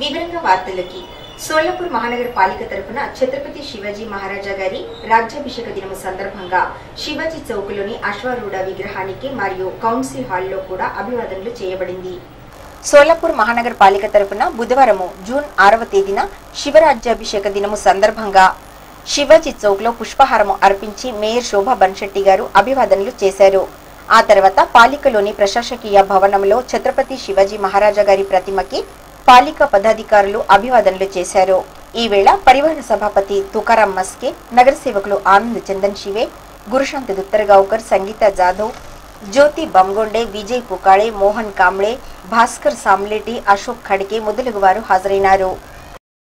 వివరంగా వార్తలకి. సోలాపూర్ మహానగర పాలిక తరఫున ఛత్రపతి శివాజీ మహారాజా గారి రాజ్యాభిషేక దినము సందర్భంగా శివాజీ చౌక్లోని అశ్వారూఢ విగ్రహానికి మరియు కౌన్సిల్ హాల్లో కూడా అభివాదనలు చేయబడింది. సోలాపూర్ మహానగర పాలిక తరఫున బుధవారము జూన్ ఆరవ తేదీన శివరాజ్యాభిషేక దినము సందర్భంగా శివాజీ చౌక్లో పుష్పహారము అర్పించి మేయర్ శోభా బన్షెట్టి గారు అభివాదనలు చేశారు. ఆ తర్వాత పాలికలోని ప్రశాసకీయ భవనంలో ఛత్రపతి శివాజీ మహారాజా గారి ప్రతిమకి పాలిక పదాధికారులు అభివాదనలు చేశారు. ఈ వేళ పరివార సభాపతి తుకారాం మస్కే నగర సేవకులు ఆనంద్ చందన్ శివే గురుశాంత్ దుత్తరగావ్కర్ సంగీత జాదవ్ జ్యోతి బమ్గొండే విజయ్ పుకాడే మోహన్ కాంబ్ళే భాస్కర్ సామ్లేటి అశోక్ ఖడ్కే మొదలగు వారు హాజరైనారు.